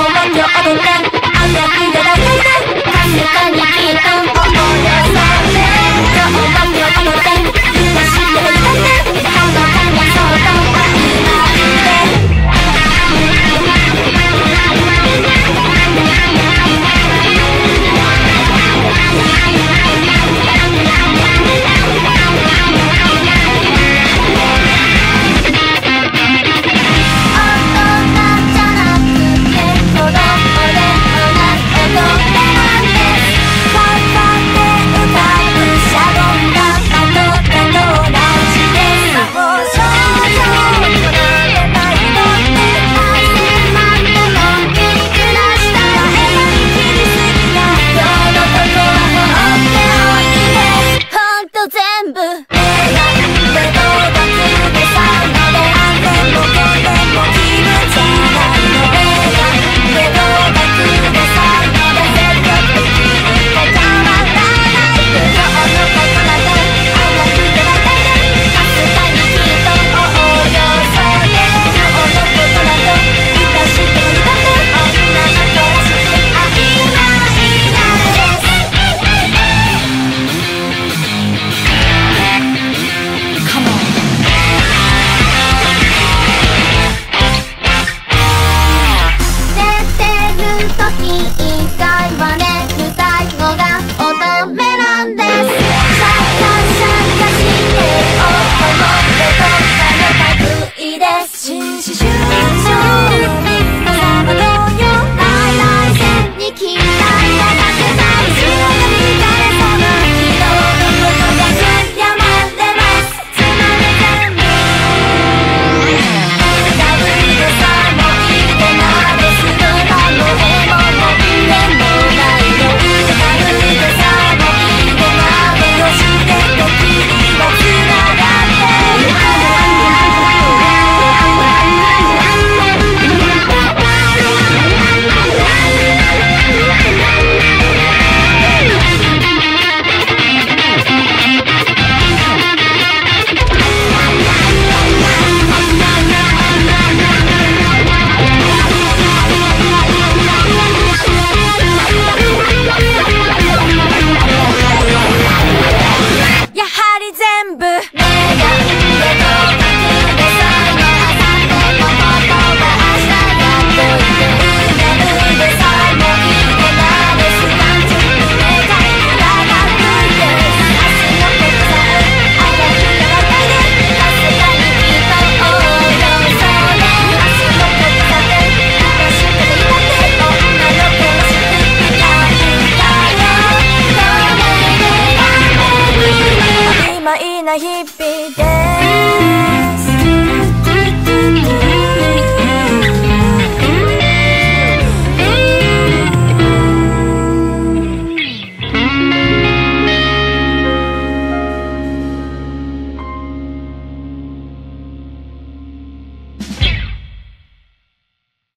Come on, you're